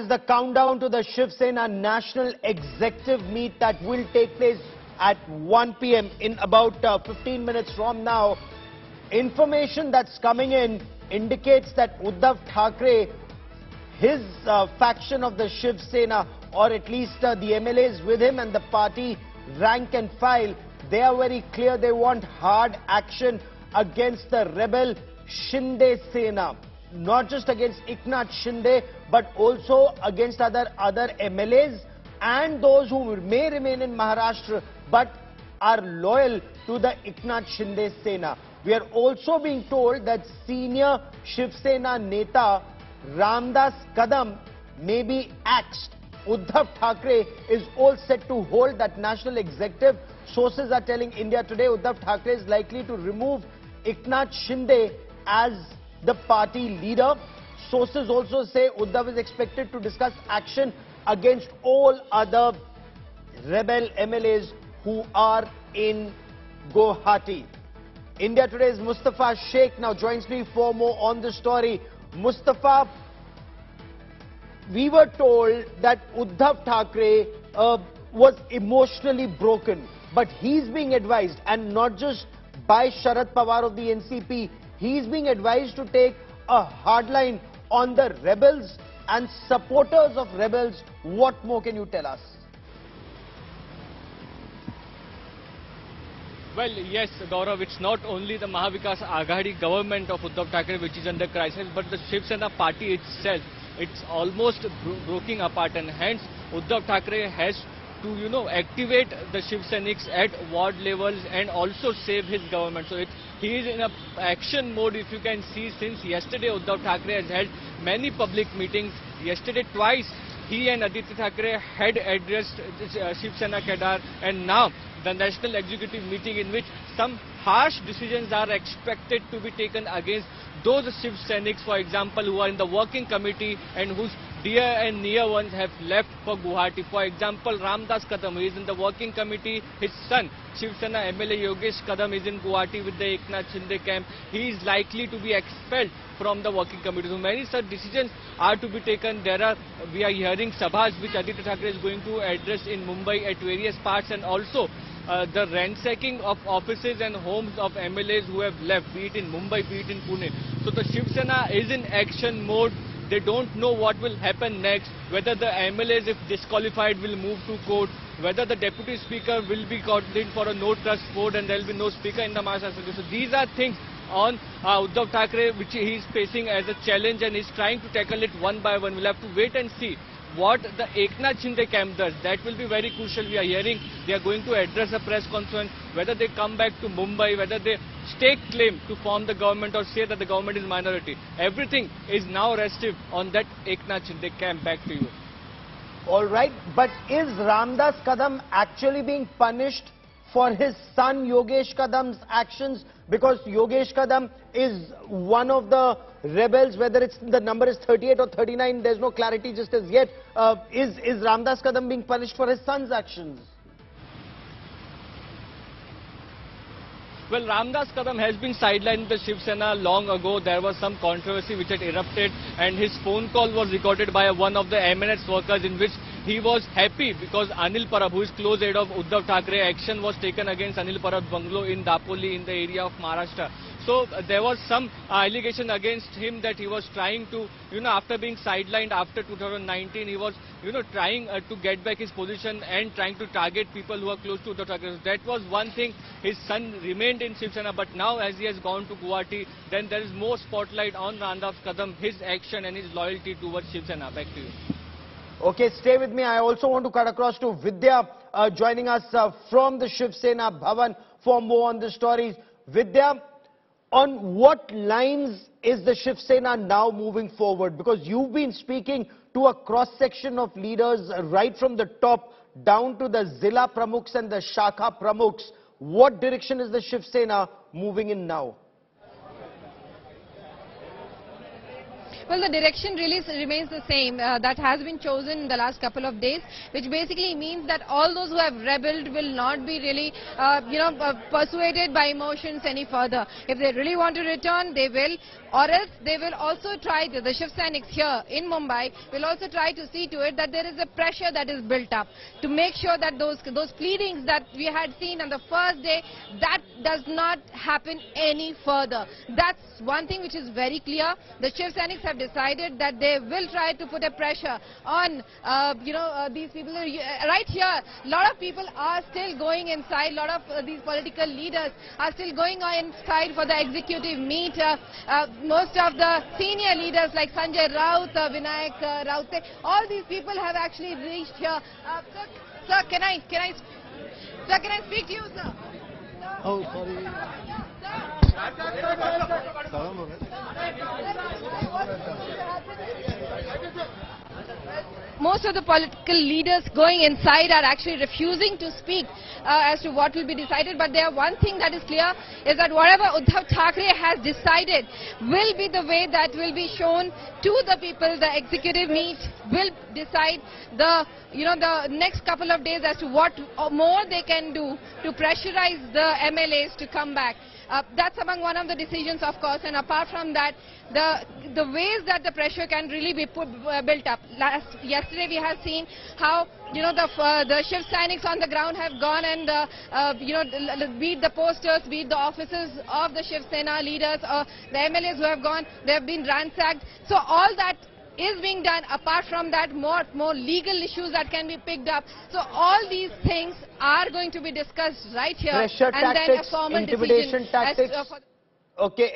is the countdown to the Shiv Sena National Executive Meet that will take place at 1 p.m. in about uh, 15 minutes from now. Information that's coming in indicates that Uddhav Thackeray, his uh, faction of the Shiv Sena, or at least uh, the MLAs with him and the party rank and file, they are very clear they want hard action against the rebel Shinde Sena not just against Eknath Shinde, but also against other, other MLAs and those who may remain in Maharashtra, but are loyal to the Eknath Shinde Sena. We are also being told that senior Shiv Sena Neta Ramdas Kadam may be axed. Uddhav Thackeray is all set to hold that national executive. Sources are telling India Today Uddhav Thackeray is likely to remove Eknath Shinde as the party leader. Sources also say Uddhav is expected to discuss action against all other rebel MLAs who are in Guwahati. India Today's Mustafa Sheikh now joins me for more on the story. Mustafa, we were told that Uddhav Thackeray uh, was emotionally broken, but he's being advised, and not just by Sharad Pawar of the NCP, he's being advised to take a hard line on the rebels and supporters of rebels. What more can you tell us? Well, yes, Gaurav, it's not only the Mahavikas Aghadi government of Uddhav Thackeray which is under crisis, but the Shiv Sena party itself. It's almost bro broken apart and hence Uddhav Thackeray has to, you know, activate the Shiv Sainiks at ward levels and also save his government. So it, he is in a action mode if you can see since yesterday Uddhav Thackeray has held many public meetings. Yesterday twice he and Aditya Thackeray had addressed uh, Shiv Sena Cadre and now the national executive meeting in which some harsh decisions are expected to be taken against those Shiv Sainiks, for example, who are in the working committee and whose dear and near ones have left for Guwahati. For example, Ramdas Kadam, is in the working committee, his son, Shiv Sena MLA Yogesh Kadam is in Guwahati with the Eknath Shinde camp. He is likely to be expelled from the working committee. So many such decisions are to be taken. There are, we are hearing sabhas which Aditya Thackeray is going to address in Mumbai at various parts and also uh, the ransacking of offices and homes of MLAs who have left, be it in Mumbai, be it in Pune. So the Shiv Sena is in action mode. They don't know what will happen next, whether the MLAs, if disqualified, will move to court, whether the deputy speaker will be called in for a no trust vote and there will be no speaker in the Maharashtra. So these are things on uh, Uddhav Thackeray which he is facing as a challenge and is trying to tackle it one by one. We'll have to wait and see what the Eknath Shinde camp does. That will be very crucial. We are hearing they are going to address a press conference, whether they come back to Mumbai, whether they stake claim to form the government or say that the government is minority. Everything is now restive on that Eknath Shinde camp. Back to you. All right, but is Ramdas Kadam actually being punished for his son Yogesh Kadam's actions because Yogesh Kadam is one of the rebels, whether it's the number is 38 or 39, there's no clarity just as yet. Uh, is, is Ramdas Kadam being punished for his son's actions? Well, Ramdas Kadam has been sidelined the Shiv Sena long ago. There was some controversy which had erupted and his phone call was recorded by one of the MNS workers in which he was happy because Anil Parab, who is close aide of Uddhav Thackeray, action was taken against Anil Parab bungalow in Dapoli in the area of Maharashtra. So uh, there was some uh, allegation against him that he was trying to, you know, after being sidelined after 2019, he was, you know, trying uh, to get back his position and trying to target people who are close to Uddhav Thackeray. That was one thing. His son remained in Shiv Sena, but now as he has gone to Guwahati, then there is more spotlight on Ramdas Kadam, his action and his loyalty towards Shiv Sena. Back to you. Okay, stay with me. I also want to cut across to Vidya uh, joining us uh, from the Shiv Sena Bhavan for more on the stories. Vidya, on what lines is the Shiv Sena now moving forward? Because you've been speaking to a cross-section of leaders right from the top down to the Zilla Pramukhs and the Shakha Pramukhs. What direction is the Shiv Sena moving in now? Well, the direction really remains the same uh, that has been chosen in the last couple of days, which basically means that all those who have rebelled will not be really, uh, you know, uh, persuaded by emotions any further. If they really want to return, they will, or else they will also try the Shiv Sainiks here in Mumbai will also try to see to it that there is a pressure that is built up to make sure that those, those pleadings that we had seen on the first day, that does not happen any further. That's one thing which is very clear. The Shiv Sainiks have decided that they will try to put a pressure on, uh, you know, uh, these people. Uh, Right here, a lot of people are still going inside. A lot of uh, these political leaders are still going inside for the executive meet. Uh, uh, most of the senior leaders like Sanjay Raut, uh, Vinayak uh, Raut, all these people have actually reached here. Uh, sir, sir, can I, can I, sir, can I speak to you, sir? Oh, sorry. Most of the political leaders going inside are actually refusing to speak uh, as to what will be decided. But there one thing that is clear is that whatever Uddhav Thackeray has decided will be the way that will be shown to the people. The executive meet will decide the you know the next couple of days as to what more they can do to pressurize the MLAs to come back. Uh, that's among one of the decisions, of course, and apart from that, the the ways that the pressure can really be put, uh, built up. Last yesterday, we have seen how you know the uh, the Shiv Sainiks on the ground have gone and uh, uh, you know beat the posters, beat the offices of the Shiv Sena leaders, the MLAs who have gone. They have been ransacked. So all that is being done. Apart from that, more more legal issues that can be picked up. So all these things are going to be discussed right here, Pressure and then a tactics, formal intimidation decision as tactics. uh, Okay.